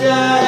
Yeah.